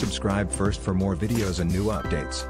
Subscribe first for more videos and new updates.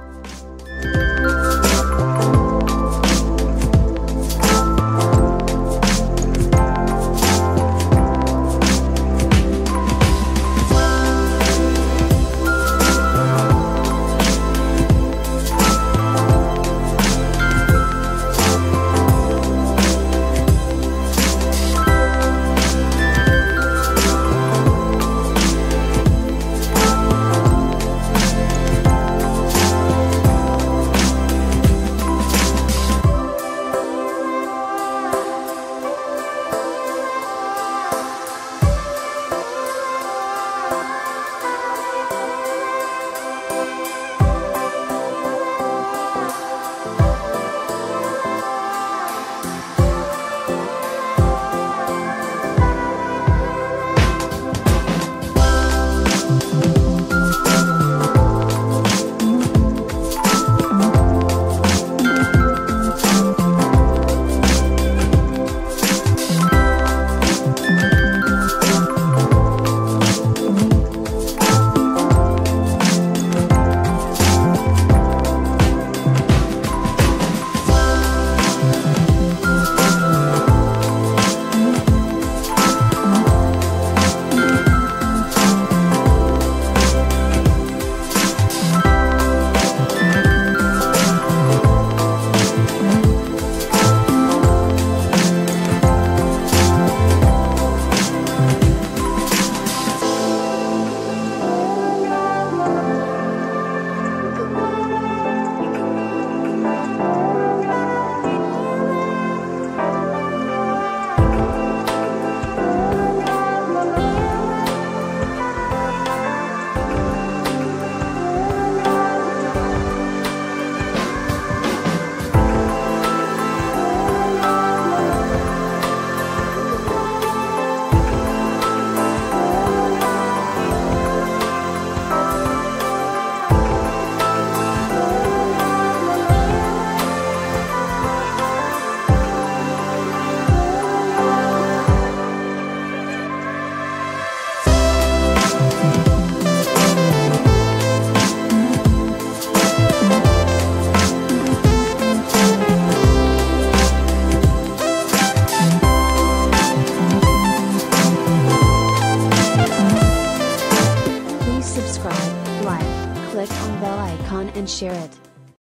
click on bell icon and share it.